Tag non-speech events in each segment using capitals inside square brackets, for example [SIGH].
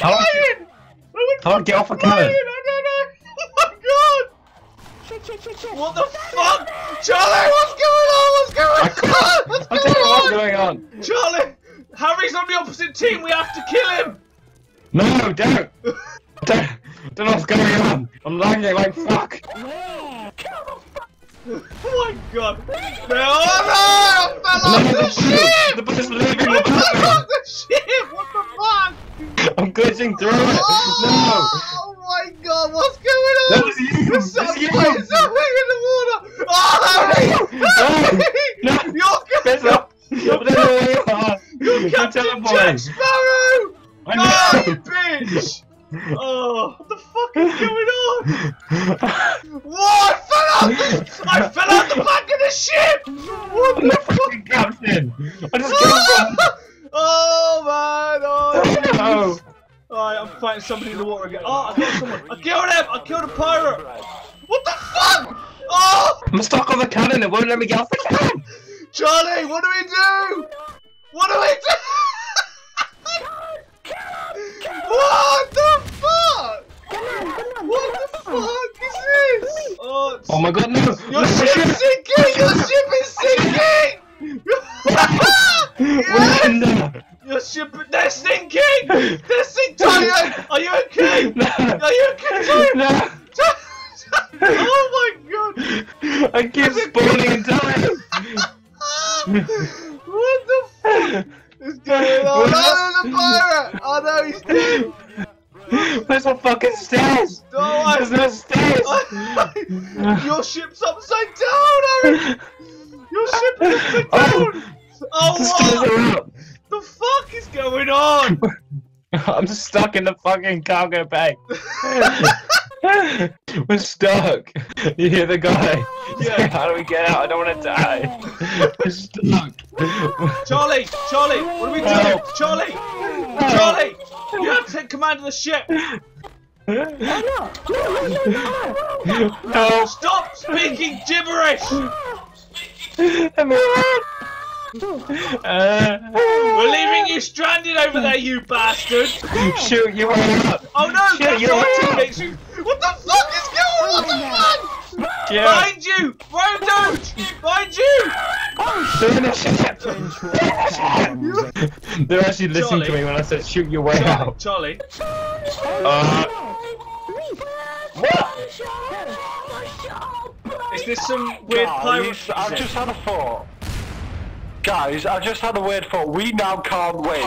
How do I- flying! I went How do get off a flying! cannon? I don't know! Oh my god! What the fuck? Charlie, what's going on? What's going on? What's I going don't what's on? going on. Charlie! Harry's on the opposite team, we have to kill him! No, don't. Don't. Don't know what's going on. I'm lagging like fuck. Oh my god! No, oh no! I fell off No, the ship! the boat's leaving I fell off the ship! What the fuck? I'm glitching through it. [LAUGHS] Oh my god, what's going on? That was you. That's something, you. in the water! Oh, Harry! No. Harry! No. You're Piss off. I don't know you are. You're Captain. Jack Sparrow! I No, know. you bitch! Oh, what the fuck is going on? What? I fell out! I fell out the back of the ship! What the fuck? captain. I just. Oh [LAUGHS] Alright, I'm somebody in the water again. Oh, I killed [LAUGHS] someone! I killed him! I killed a pirate! What the fuck? Oh! I'm stuck on the cannon. It won't let me get off the cannon. Charlie, what do we do? What do we do? what the fuck? What the fuck is this? Oh, Oh my god, no. your No, ship is sinking! Your ship is sinking! [LAUGHS] Winda. Your ship, they're sinking! They're sinking! Tanya, are you okay? No. Are you okay, Tanya? No. oh my god! I keep spawning and dying. [LAUGHS] what the fuck is going on? Oh, there's a pirate! Oh no, he's dead! Where's the fucking stairs? Oh, There's no stairs. I... [LAUGHS] Your ship's upside down, Harry! Your ship is upside Oh. down! Oh, The stairs what are up. the fuck is going on? [LAUGHS] I'm stuck in the fucking cargo bay. [LAUGHS] We're stuck. You hear the guy? [LAUGHS] Yeah. How do we get out? I don't want to die. [LAUGHS] We're stuck. Charlie! Charlie! What do we do? Help. Charlie! Charlie! You have to take command of the ship! no. Stop speaking gibberish! I'm alright. Uh, We're leaving you stranded over there, you bastard! Shoot, you are up. Oh no! Shit, Captain you're right. Makes you. What the fuck is going on? What the fuck? Yeah. Behind you! Ryan Doge! Behind you! They're in a ship. They're actually listening to me when I said shoot your way out. Charlie. Uh, Is this some weird pirate? Guys, I've just had a thought. Guys, I just had a weird thought. We now can't win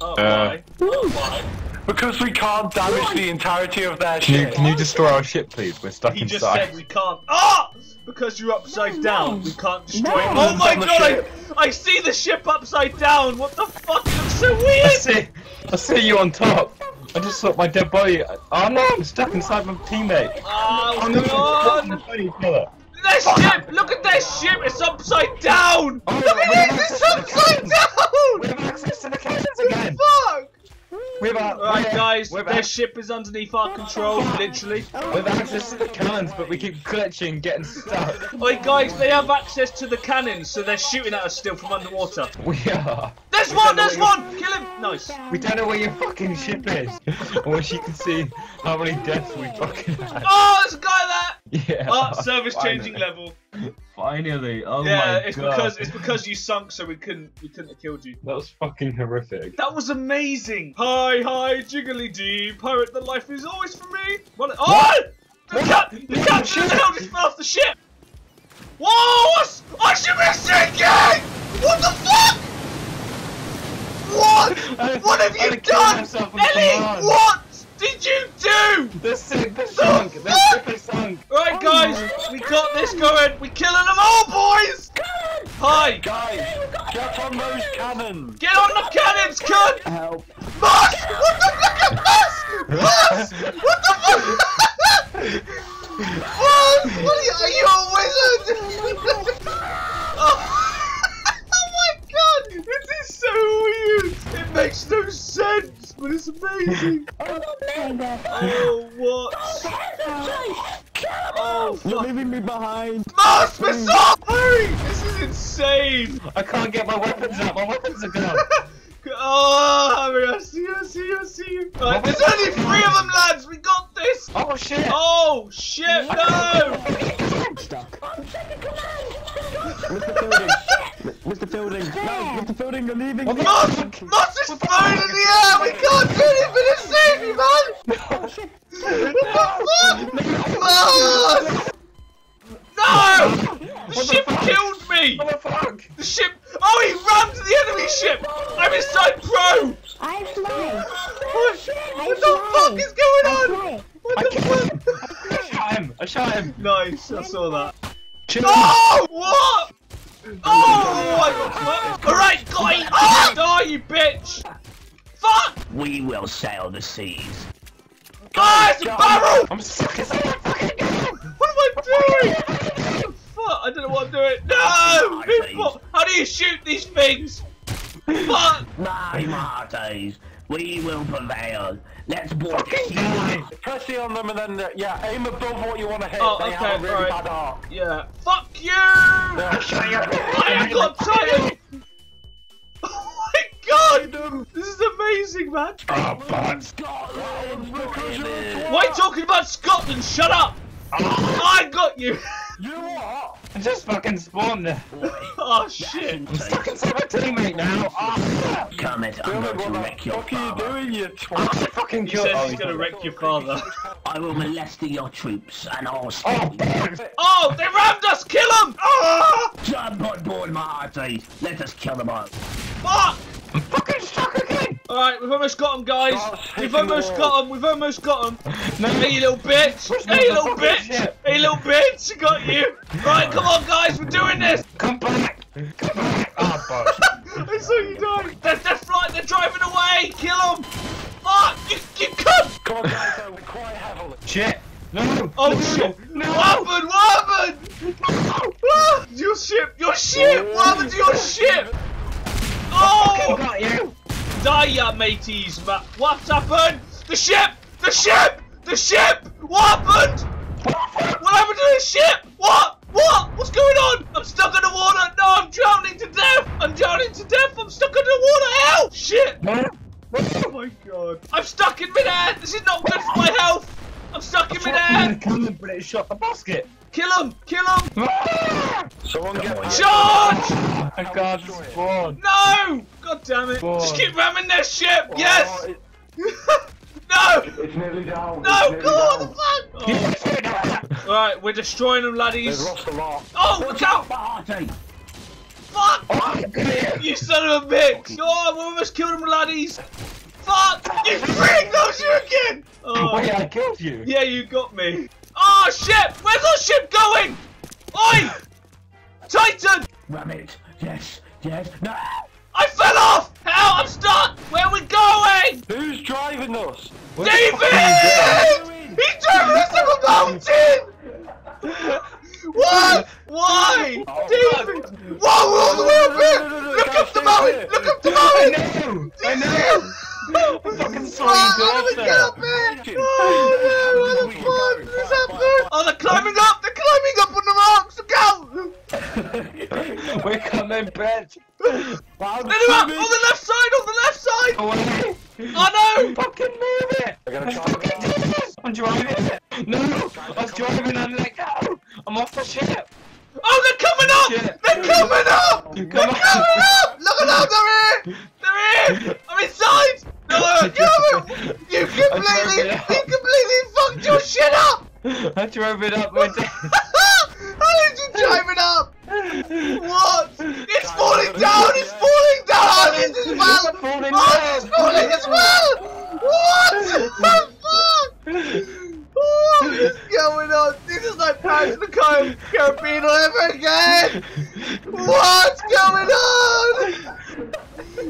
Oh, Uh, why? Because we can't damage the entirety of their can you ship. can you destroy our ship, please? We're stuck He just said we can't. Ah! Because you're upside down, we can't destroy it. No. Oh my god! I. I see the ship upside down. What the fuck? It looks so I see. I see you on top. I just saw my dead body. Oh no, I'm stuck inside my teammate. Oh what's no, going we're fighting each other. Their ship! Look at their ship! It's upside down! Oh, Look we at have this! It's access to the upside cannons. We down! have access to the cannons What again. the fuck? We have, Alright, guys, their ship is underneath our control, literally. We have access to the cannons, but we keep glitching, getting stuck. Alright, guys, they have access to the cannons, so they're shooting at us still from underwater. We are. There's one! There's one! Kill him! Nice. We don't know where your fucking ship is. [LAUGHS] I wish you could see how many deaths we fucking had. Oh, there's a guy there! Yeah. Oh, [LAUGHS] service changing level. Finally. Oh yeah, my it's god. because it's because you sunk, so we couldn't we couldn't have killed you. That was fucking horrific. That was amazing. Hi, hi, jiggly dee, pirate. The life is always for me. What? Oh! The, cap- the captain [LAUGHS] of the hell just fell off the ship. Whoa! What's, our ship is sinking! What the fuck? What? [LAUGHS] I- What have I you had to kill done, Ellie? What did you do? The ship is sunk. The fuck? ship is sunk. Right, oh guys, we got this going. We're killing them all, boys. Hi. Guys, get on those cannons! Get on the cannons, cunt! Help. Moss! What the fuck is Moss? Moss! What the fuck? Moss! What are you, are you a wizard? [LAUGHS] oh. oh [LAUGHS] my god! This is so weird! It makes no sense, but it's amazing! Oh, what? Oh, You're fuck. leaving me behind. Moss, stop! Hurry! This is insane! I can't get my weapons out. My weapons are gone. [LAUGHS] Oh, Harry, I see you, I see you, I see you. Right, there's only three of them, lads. We got this. Oh shit! Oh shit! No! Stuck. Mr. Fielding. Mr. Fielding. No, Mr. Fielding, you're leaving. What the Moss, fuck? Moss is floating in the air. We can't do anything to save you, man. [LAUGHS] What the fuck? Moss! No! The What the ship fuck? killed me. What the fuck? The ship. Oh, he rammed the enemy ship. I'm inside pro. I fly. What, I what the fuck is going I on? fly. What I the fuck? I shot him! I shot him! Nice, I saw that. Chill. Oh, what? Oh, I got fucked. All right, guy. Oh, die, you bitch. Fuck! We will sail the seas. Ah, it's a barrel. I'm stuck inside that fucking gun! What am I doing? Fuck! I don't know what I'm. No! People, how do you shoot these things? Fuck! My Martes, we will prevail. Let's board the die. Press E on them and then, uh, yeah, aim above what you want to hit. Oh, they have okay, a really right. bad arc. Yeah. Fuck you! Yeah. Shut your I have got tired. [LAUGHS] Oh my god! This is amazing, man. Oh, fuck. Scotland. Why are you talking about Scotland? Shut up! I got you! You what? I just fucking spawned there. Oh shit! I'm stuck inside my teammate now. Oh, Kermit, I'm Fielding, going to what the wreck your fuck are you father. doing, you twat? I twat? fucking He killed says oh, he's he's gonna wreck your father. I will molest your troops and all Oh, stay. Oh, they rammed us! Kill them! Ah! Jump on board, Martes. Let us kill them all. Fuck! I'm fucking stuck again. Alright, we've almost got them, guys. Start We've almost got them. We've almost got them. No, Hey, you little bitch! Hey, you little bitch! Hey, little bitch! I got you! Right, come on, guys, we're doing this! Come back. Come back. Oh, fuck. [LAUGHS] I saw you die! They're, they're flying, they're driving away! Kill them! Fuck! You, you cunt! Come on, guys, uh, quite heavily. Shit. No. Oh no, shit! No. What happened? What happened? Ah, your ship! Your ship! What happened to your ship? I Oh! got you. Die, ya mateys! Ma- What's happened? The ship! The ship! The ship! What happened? What happened to the ship? What? What? What's going on? I'm stuck underwater. No, I'm drowning to death. I'm drowning to death. I'm stuck underwater. Help! Shit! Oh my god. I'm stuck in midair. This is not good for my health. I'm stuck in midair. Coming, but it shot the basket. Kill him! Kill him! Someone get that. Charge! I can't spawn. No! God damn it! Go Just keep ramming their ship. Oh, Yes! it- [LAUGHS] no! It's nearly down. No! nearly God! down. What the fuck? Oh. Alright, we're destroying them, They've laddies. lost a lot. Oh, look out! Martes. Fuck! Oh, You son of a bitch! Oh, we almost killed them, laddies. Fuck! You freak! That was you again! Oh. oh. Wait, I killed you. Yeah, you got me. Oh shit! Where's our ship going? Oi! Titan! Ram it. Yes, yes. No. I fell off! Help! I'm stuck! Where are we going? Who's driving us? David! He's driving us up a mountain! What? Why? Oh, David! Whoa, we're all the way up here! No, no, no, no, Look up the mountain! here. Look up the I mountain! know. I know. I fucking saw Oh, you how go do we up get there. I'm off the ship. Oh, they're coming up! Shit. They're coming up! You They're coming up! Look at them! They're here! They're here! I'm inside! No, you! You completely, you completely fucked your shit up! [LAUGHS] I drove it up with [LAUGHS] How did you drive it up? [LAUGHS] What? It's falling down! It's falling down! This as well! It's falling Oh, it's down. falling as well! What the fuck? What is going on? This is like Pirates of the Car- Caribbean all over again! What's going on?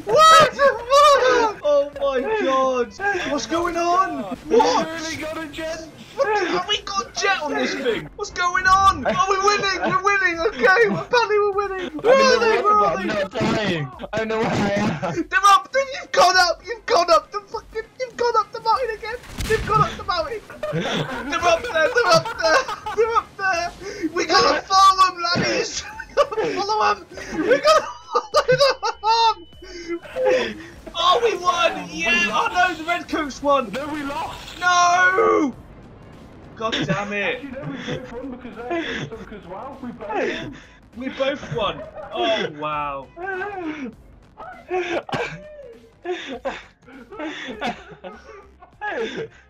What the fuck? Oh my god! What's going on? What? Really got a jet. Have we got jet on this thing? What's going on? Are we winning? We're winning. Okay, apparently we're winning. Where are they? Where are I'm not dying. I don't know where I am. They're up. You've gone up. You've gone up the fucking. You've gone up the mountain again. They've gone up the mountain. They're up there. They're up there. Won because they took as well. We both won. [LAUGHS] We both won! Oh wow.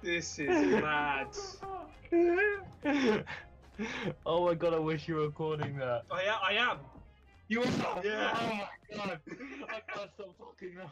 This is mad. oh my god, I wish you were recording that. I am. You were Yeah. Oh my god. I can't stop talking now.